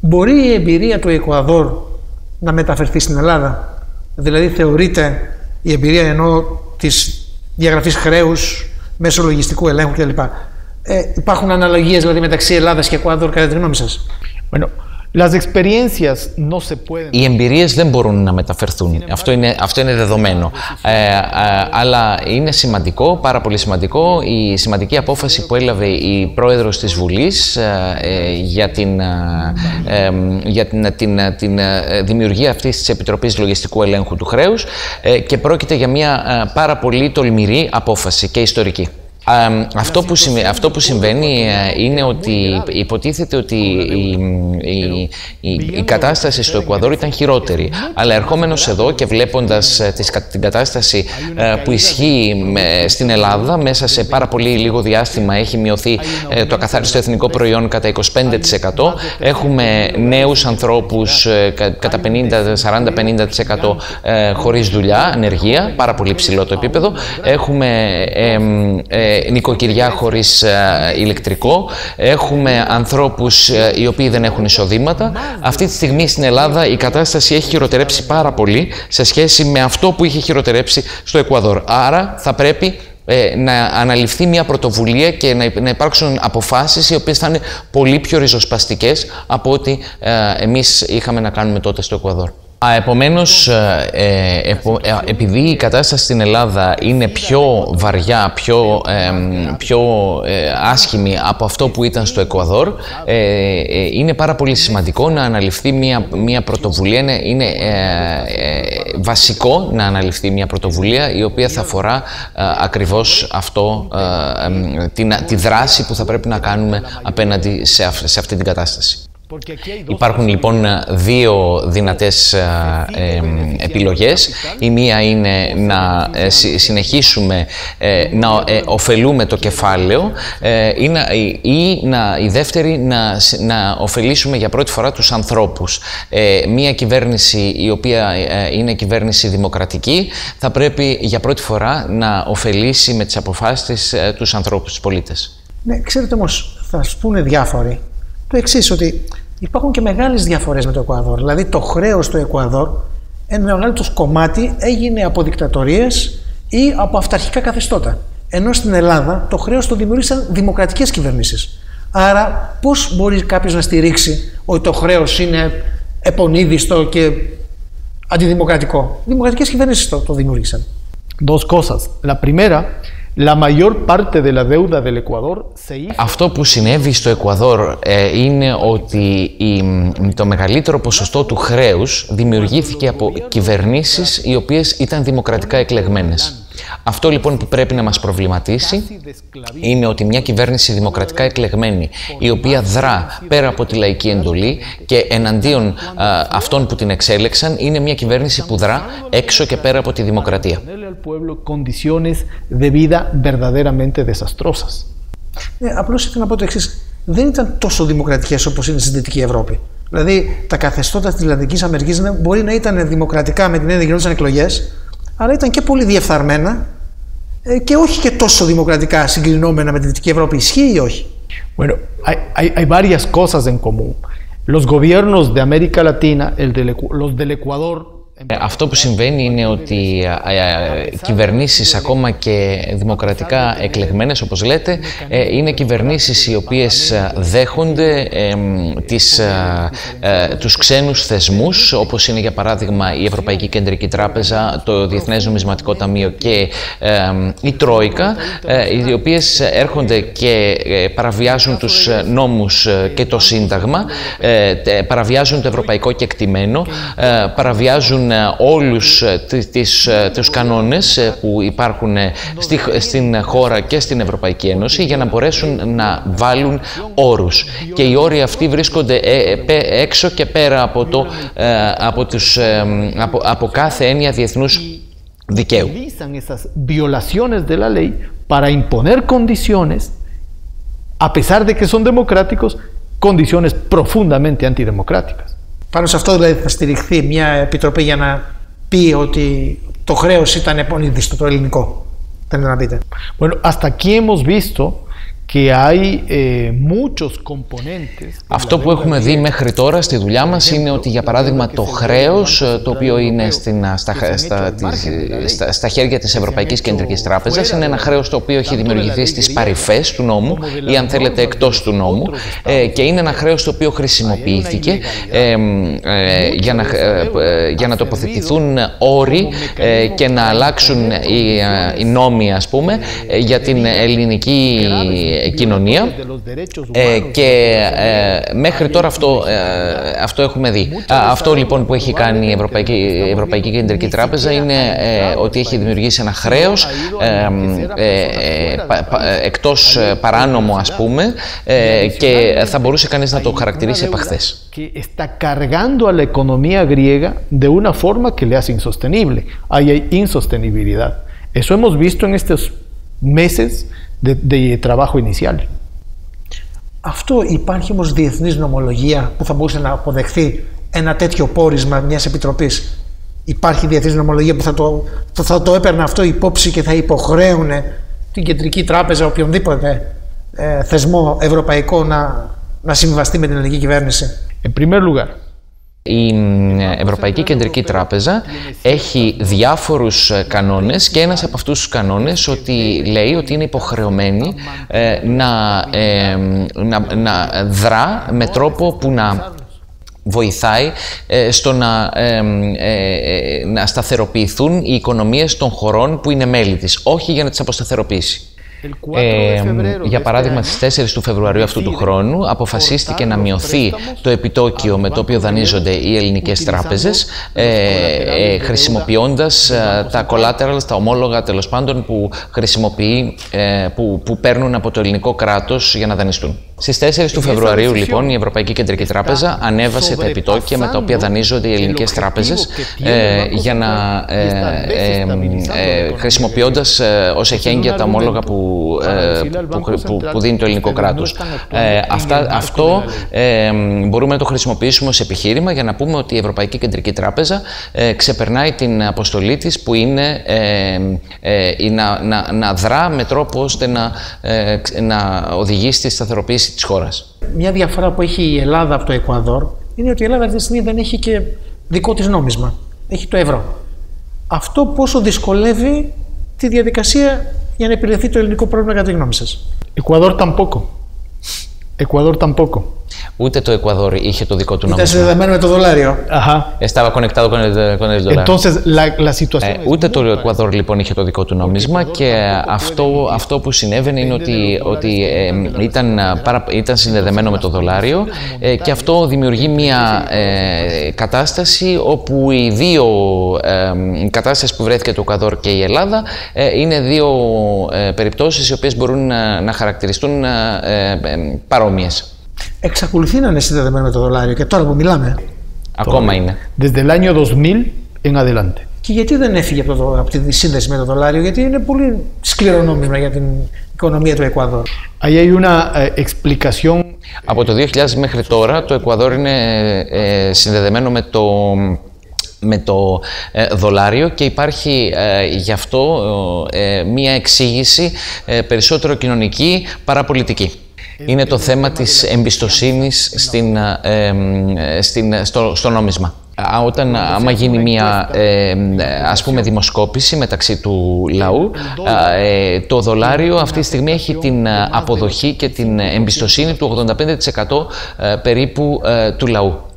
Μπορεί η εμπειρία του Εκουαδόρ να μεταφερθεί στην Ελλάδα; Δηλαδή θεωρείται η εμπειρία ενώ της διαγραφής χρέους μέσω λογιστικού ελέγχου κλπ. Ε, υπάρχουν αναλογίες δηλαδή μεταξύ Ελλάδας και Εκουαδόρ κατά τη γνώμη σας; Bueno, las experiencias no se pueden... Οι εμπειρίες δεν μπορούν να μεταφερθούν. Αυτό είναι, αυτό είναι δεδομένο. Ε, ε, αλλά είναι σημαντικό, πάρα πολύ σημαντικό, η σημαντική απόφαση που έλαβε η πρόεδρος της Βουλής ε, ε, για, την, ε, ε, για την, την, την ε, δημιουργία αυτής της Επιτροπής Λογιστικού Ελέγχου του Χρέους ε, και πρόκειται για μια ε, πάρα πολύ τολμηρή απόφαση και ιστορική. Α, αυτό, που συμβα- αυτό που συμβαίνει ε, είναι ότι υποτίθεται ότι η, η, η, η κατάσταση στο Εκουαδόρ ήταν χειρότερη. Αλλά ερχόμενος εδώ και βλέποντας ε, τις, κα- την κατάσταση ε, που ισχύει με- στην Ελλάδα, μέσα σε πάρα πολύ λίγο διάστημα έχει μειωθεί ε, το ακαθάριστο εθνικό προϊόν κατά 25%. Έχουμε νέους ανθρώπους ε, κα- κατά 50, 40-50% ε, χωρίς δουλειά, ανεργία, πάρα πολύ ψηλό το επίπεδο. Έχουμε ε, ε, νοικοκυριά χωρίς ε, ηλεκτρικό. Έχουμε ανθρώπους ε, οι οποίοι δεν έχουν εισοδήματα. Αυτή τη στιγμή στην Ελλάδα η κατάσταση έχει χειροτερέψει πάρα πολύ σε σχέση με αυτό που είχε χειροτερέψει στο Εκουαδόρ. Άρα θα πρέπει ε, να αναλυφθεί μια πρωτοβουλία και να, υπ- να υπάρξουν αποφάσεις οι οποίες θα είναι πολύ πιο ριζοσπαστικές από ό,τι ε, εμείς είχαμε να κάνουμε τότε στο Εκουαδόρ. Α, επομένως, ε, ε, επο- ε, επειδή η κατάσταση στην Ελλάδα είναι πιο βαριά, πιο, εμ, πιο ε, άσχημη από αυτό που ήταν στο Εκουαδόρ, ε, ε, είναι πάρα πολύ σημαντικό να αναλυφθεί μια, μια πρωτοβουλία. Είναι, είναι ε, ε, βασικό να αναλυφθεί μια πρωτοβουλία η οποία θα αφορά ε, ακριβώς αυτό, ε, εμ, την, τη δράση που θα πρέπει να κάνουμε απέναντι σε, αυ- σε αυτή την κατάσταση. Υπάρχουν λοιπόν δύο δυνατές ε, ε, επιλογές. Η μία είναι να ε, συ- συνεχίσουμε ε, να ε, ωφελούμε το κεφάλαιο ε, ή, να, ή- ή να, η δεύτερη να, σ- να ωφελήσουμε για πρώτη φορά τους ανθρώπους. Ε, μία κυβέρνηση η οποία ε, είναι κυβέρνηση δημοκρατική θα πρέπει για πρώτη φορά να ωφελήσει με τις αποφάσεις της ε, τους ανθρώπους, τους πολίτες. Ναι, ξέρετε όμως, θα σου πούνε διάφοροι το εξής, ότι υπάρχουν και μεγάλες διαφορές με το Εκουαδόρ. Δηλαδή, το χρέος του Εκουαδόρ, ένα μεγάλο του κομμάτι έγινε από δικτατορίες ή από αυταρχικά καθεστώτα. Ενώ στην Ελλάδα το χρέος το δημιούργησαν δημοκρατικές κυβερνήσεις. Άρα, πώς μπορεί κάποιος να στηρίξει ότι το χρέος είναι επονίδιστο και αντιδημοκρατικό; Δημοκρατικές κυβερνήσεις το, το δημιούργησαν. Dos cosas. La primera, la mayor parte de la deuda del Ecuador se hizo Αυτό που συνέβη στο Εκουαδόρ ε, είναι ότι η, το μεγαλύτερο ποσοστό του χρέους δημιουργήθηκε από κυβερνήσεις οι οποίες ήταν δημοκρατικά εκλεγμένες. Αυτό λοιπόν που πρέπει να μας προβληματίσει είναι ότι μια κυβέρνηση δημοκρατικά εκλεγμένη η οποία δρά πέρα από τη λαϊκή εντολή και εναντίον α, αυτών που την εξέλεξαν είναι μια κυβέρνηση που δρά έξω και πέρα από τη δημοκρατία. Ponerle al pueblo condiciones de vida verdaderamente desastrosas. Ναι, απλώς ήθελα να πω το εξής. Δεν ήταν τόσο δημοκρατικές όπως είναι στην Δυτική Ευρώπη. Δηλαδή, τα καθεστώτα της Λατινική Αμερικής μπορεί να ήταν δημοκρατικά με την έννοια ότι γινόντουσαν εκλογές, αλλά ήταν και πολύ διεφθαρμένα ε, και όχι και τόσο δημοκρατικά συγκρινόμενα με την Δυτική Ευρώπη. Ισχύει ή όχι; Bueno, hay, hay- hay varias cosas en común. Los gobiernos de América Latina, el del Ecu- los del Ecuador, Ε, Αυτό που συμβαίνει είναι ότι ε, ε, κυβερνήσεις ακόμα και δημοκρατικά εκλεγμένες όπως λέτε ε, είναι κυβερνήσεις οι οποίες ε, δέχονται ε, τις, ε, ε, τους ξένους θεσμούς όπως είναι για παράδειγμα η Ευρωπαϊκή Κεντρική Τράπεζα, το Διεθνές Νομισματικό Ταμείο και ε, η Τρόικα ε, οι οποίες έρχονται και ε, παραβιάζουν τους ε, νόμους ε, και το Σύνταγμα ε, τε- παραβιάζουν το ευρωπαϊκό κεκτημένο ε, παραβιάζουν ε, όλους ε, τις, τις, ε, τους κανόνες ε, που υπάρχουν ε, στη, στην χώρα και στην Ευρωπαϊκή Ένωση για να μπορέσουν να βάλουν όρους. Και οι όροι αυτοί βρίσκονται ε, ε, πέ- έξω και πέρα από, το, ε, από, τους, ε, από, από κάθε έννοια διεθνούς δικαίου. utilizan esas violaciones de la ley para imponer condiciones, a pesar de que son democráticos, condiciones profundamente antidemocráticas. Πάνω σε αυτό δηλαδή θα στηριχθεί μια επιτροπή για να πει ότι το χρέος ήταν επονίδιστο το ελληνικό. Θέλετε να πείτε. Bueno, hasta aquí hemos visto que hay eh, muchos componentes. Αυτό που έχουμε δει μέχρι τώρα στη δουλειά μας είναι ότι για παράδειγμα το χρέος ε, το οποίο είναι στην, στα, στα, στα, στα, χέρια της Ευρωπαϊκής Κεντρικής Τράπεζας. είναι ένα χρέος το οποίο έχει δημιουργηθεί στις παρυφές του νόμου ή αν θέλετε εκτός του νόμου. ε, και είναι ένα χρέος το οποίο χρησιμοποιήθηκε ε, για, να, για να τοποθετηθούν όροι και να αλλάξουν οι, οι νόμοι ας πούμε για την ελληνική κοινωνία ε, και ε, μέχρι τώρα αυτό, ε, αυτό έχουμε δει. Αυτό λοιπόν που έχει κάνει η Ευρωπαϊκή, η Ευρωπαϊκή Κεντρική Τράπεζα είναι ότι έχει δημιουργήσει ένα χρέος εκτός παράνομο ας πούμε και θα μπορούσε κανείς να το χαρακτηρίσει επαχθές. que está cargando a la economía griega de una forma que le hace insostenible. Hay insostenibilidad. Eso hemos visto en estos meses de, de trabajo inicial. Αυτό υπάρχει όμως διεθνής νομολογία που θα μπορούσε να αποδεχθεί ένα τέτοιο πόρισμα μιας επιτροπής. Υπάρχει διεθνής νομολογία που θα το, θα το έπαιρνε αυτό υπόψη και θα υποχρέουν την Κεντρική Τράπεζα, οποιονδήποτε ε, θεσμό ευρωπαϊκό να, να συμβαστεί με την ελληνική κυβέρνηση. En primer lugar, η Ευρωπαϊκή Κεντρική Τράπεζα έχει διάφορους ε, κανόνες και ένας από αυτούς τους κανόνες ότι λέει ότι είναι υποχρεωμένη ε, να, ε, να, να δρά με τρόπο που να βοηθάει στο να, να σταθεροποιηθούν οι οικονομίες των χωρών που είναι μέλη της, όχι για να τις αποσταθεροποιήσει. Ε, για παράδειγμα, στις 4 του Φεβρουαρίου αυτού του χρόνου αποφασίστηκε να μειωθεί το επιτόκιο με το οποίο δανείζονται οι ελληνικές τράπεζες ε, ε, χρησιμοποιώντας ε, τα collaterals, τα ομόλογα τέλος πάντων που, χρησιμοποιεί, ε, που, που παίρνουν από το ελληνικό κράτος για να δανειστούν. Στις 4 του Φεβρουαρίου, λοιπόν, η Ευρωπαϊκή Κεντρική Τράπεζα ανέβασε τα επιτόκια με τα οποία δανείζονται οι ελληνικές τράπεζες ε, για να ε, ε, ε, χρησιμοποιώντας ε, ως εχέγγυα τα ομόλογα που, ε, που, που, που, δίνει το ελληνικό κράτος. αυτό μπορούμε να το χρησιμοποιήσουμε ως επιχείρημα για να πούμε ότι η Ευρωπαϊκή Κεντρική Τράπεζα ξεπερνάει την αποστολή της που είναι να, να, να δρά με τρόπο ώστε να, να οδηγεί στη σταθεροποίηση της χώρας. Μια διαφορά που έχει η Ελλάδα από το Εκουαδόρ είναι ότι η Ελλάδα αυτή τη στιγμή δεν έχει και δικό της νόμισμα. Έχει το ευρώ. Αυτό πόσο δυσκολεύει τη διαδικασία για να επιληθεί το ελληνικό πρόβλημα κατά τη γνώμη σας; Εκουαδόρ tampoco. Εκουαδόρ tampoco. Ούτε το Εκουαδόρ είχε το δικό του Ήταν νόμισμα. συνδεδεμένο με το δολάριο. Ajá. Estaba conectado con el, con el dólar. Entonces, la, la situación. Ε, ούτε το Εκουαδόρ λοιπόν είχε το δικό του νόμισμα και αυτό, αυτό που συνέβαινε είναι ότι, ότι ε, ήταν, παρα, ήταν συνδεδεμένο με το δολάριο ε, και αυτό δημιουργεί μια ε, κατάσταση όπου οι δύο ε, κατάστασεις που βρέθηκε το Εκουαδόρ και η Ελλάδα ε, είναι δύο ε, περιπτώσεις οι οποίες μπορούν να, να χαρακτηριστούν ε, ε, παρόμοιες. Εξακολουθεί να είναι συνδεδεμένο με το δολάριο και τώρα που μιλάμε. Ακόμα είναι. Desde el año 2000 en adelante. Και γιατί δεν έφυγε από, το, από τη σύνδεση με το δολάριο, γιατί είναι πολύ σκληρό νόμισμα για την οικονομία του Εκουαδόρ. Ahí hay una eh, explicación. Από το 2000 μέχρι τώρα το Εκουαδόρ είναι ε, συνδεδεμένο με το με το ε, δολάριο και υπάρχει ε, γι' αυτό ε, μία εξήγηση ε, περισσότερο κοινωνική παρά πολιτική. Είναι το θέμα της εμπιστοσύνης στην, ε, στην, στο, στο νόμισμα. Α, Όταν, άμα γίνει μια ε, ας πούμε δημοσκόπηση μεταξύ του λαού, α, ε, το δολάριο αυτή τη στιγμή έχει την α, αποδοχή και την εμπιστοσύνη του 85% ε, περίπου ε, του λαού.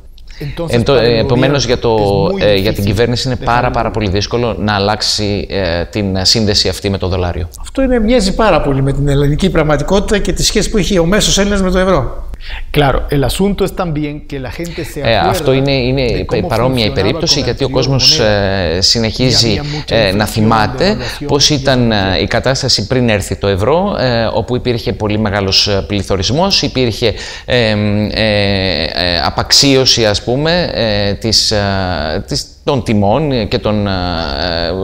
Εντο, ε, επομένως για, το, ε, για την κυβέρνηση είναι πάρα πάρα πολύ δύσκολο να αλλάξει ε, την σύνδεση αυτή με το δολάριο. Αυτό είναι, μοιάζει πάρα πολύ με την ελληνική πραγματικότητα και τη σχέση που έχει ο μέσος Έλληνας με το ευρώ. Claro, el asunto es también que la gente se Ε, acuerda αυτό είναι, είναι de cómo παρόμοια η funcionaba περίπτωση con la γιατί ο anterior κόσμος moneda. ε, συνεχίζει Había mucha ε, να inflación, θυμάται devaluación, πώς ήταν ε, η κατάσταση πριν έρθει το ευρώ ε, όπου υπήρχε πολύ μεγάλος ε, πληθωρισμός, υπήρχε ε, ε, ε, απαξίωση ας πούμε ε, της, ε, της, των τιμών και των, ε,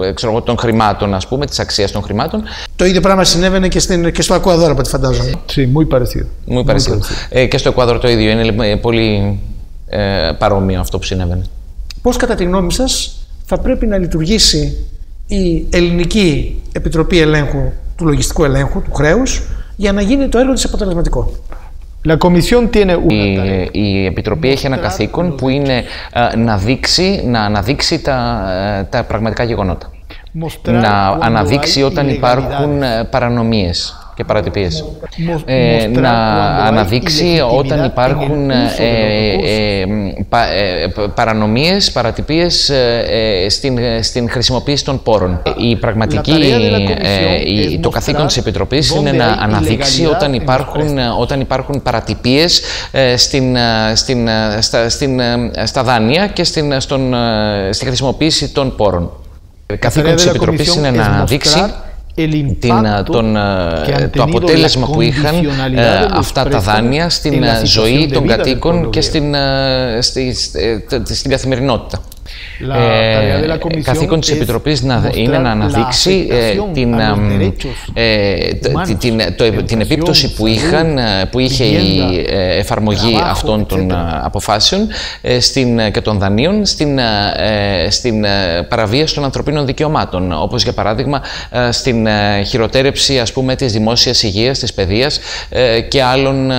ε, ξέρω εγώ, των χρημάτων ας πούμε, της αξίας των χρημάτων Το ίδιο πράγμα συνέβαινε και, στην, και στο Ακουαδόρ από ό,τι φαντάζομαι. Sí, muy parecido. Μου παρασύρω. Ε, και στο Εκουάδρο το ίδιο. Είναι λοιπόν, ε, πολύ ε, παρόμοιο αυτό που συνέβαινε. Πώς κατά τη γνώμη σας θα πρέπει να λειτουργήσει η Ελληνική Επιτροπή Ελέγχου του Λογιστικού Ελέγχου, του χρέους, για να γίνει το έργο της αποτελεσματικό; La comisión tiene una Η, tarea. η Επιτροπή έχει ένα καθήκον που είναι ε, να, δείξει, να αναδείξει τα, ε, τα πραγματικά γεγονότα. Mostrar Να cuando αναδείξει hay όταν υπάρχουν ilegalidades. ε, παρανομίες και παρατυπίες. Mos- Ε, mostrar να cuando hay αναδείξει ilegitimidad όταν en υπάρχουν el uso de ε, los ε, ε, πα- ε, π- παρανομίες, παρατυπίες ε, ε, στην, ε, στην χρησιμοποίηση των πόρων. Η πραγματική, La tarea de la Comisión ε, η- es το καθήκον της mostrar Επιτροπής donde είναι να hay αναδείξει ilegalidad όταν en los υπάρχουν, ε, όταν υπάρχουν παρατυπίες ε, στην, ε, στην, ε, στα, στην, ε, στα δάνεια και στην, στον, ε, στη χρησιμοποίηση των πόρων. Καθήκον της Επιτροπής είναι να αναδείξει την, ε, τον, ε, το αποτέλεσμα που είχαν ε, αυτά τα δάνεια στην ε, ζωή των κατοίκων και στην, ε, στη, ε, τε- στην καθημερινότητα. Ε, καθήκον της Επιτροπής να, είναι να αναδείξει ε, την, ε, ε, τε- τη- την, το- την επίπτωση που, είχαν, ε, που είχε η ε, εφαρμογή αυτών των ε, αποφάσεων ε, στην, ε, και των δανείων στην, ε, ε, στην ε, παραβίαση των ανθρωπίνων δικαιωμάτων, όπως για παράδειγμα ε, στην ε, χειροτέρεψη ας πούμε, της δημόσιας υγείας, της παιδείας ε, και άλλων ε,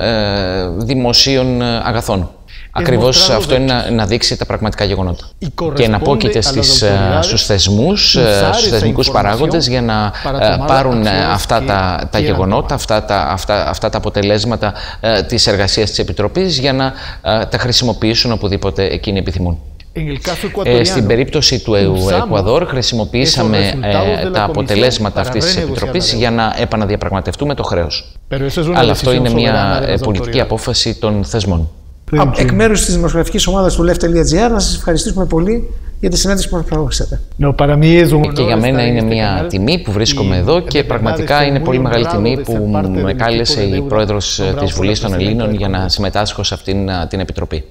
ε, δημοσίων ε, αγαθών. Ακριβώς mostrar los αυτό είναι να, να δείξει τα πραγματικά γεγονότα. Y Και να πόκειται corresponde a las στις, ε, autoridades στους θεσμούς, ε, usar στους esa θεσμικούς información παράγοντες για να para ε, tomar πάρουν ε, acciones αυτά que τα, τα quieran γεγονότα, αυτά τα, αυτά, αυτά τα αποτελέσματα ε, της εργασίας της Επιτροπής για να ε, τα χρησιμοποιήσουν οπουδήποτε εκείνοι επιθυμούν. En el caso Ε, ecuatoriano, στην περίπτωση του usamos Εκουαδόρ χρησιμοποίησαμε esos resultados ε, de la τα Comisión αποτελέσματα para αυτής της renegociar Επιτροπής la για να επαναδιαπραγματευτούμε το χρέος. pero eso es una Αλλά αυτό decisión είναι μια soberana de ε, las πολιτική autoridades. απόφαση των θεσμών. Α, Εκ μέρους της δημοσιογραφικής ομάδας του Lev.gr, να σας ευχαριστήσουμε πολύ για τη συνέντευξη που μας προώθησατε. No, para mí es un Και honor για μένα estar en είναι este μια canal τιμή που βρίσκομαι y εδώ de και verdad πραγματικά estoy είναι muy πολύ μεγάλη honrado τιμή de που ser parte με del κάλεσε equipo de η Deuda πρόεδρος nombrado της por Βουλής la των Presidenta Ελλήνων del για να Congreso. συμμετάσχω σε αυτήν την επιτροπή.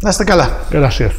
Να είστε καλά. Gracias.